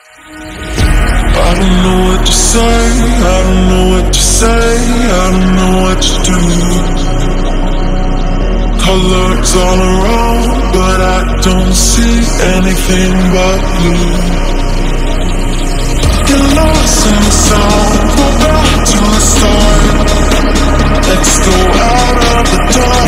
I don't know what to say, I don't know what to say, I don't know what to do. Colors all around, but I don't see anything but blue. Get lost in the sound, go back to the start. Let's go out of the dark.